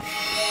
Yeah.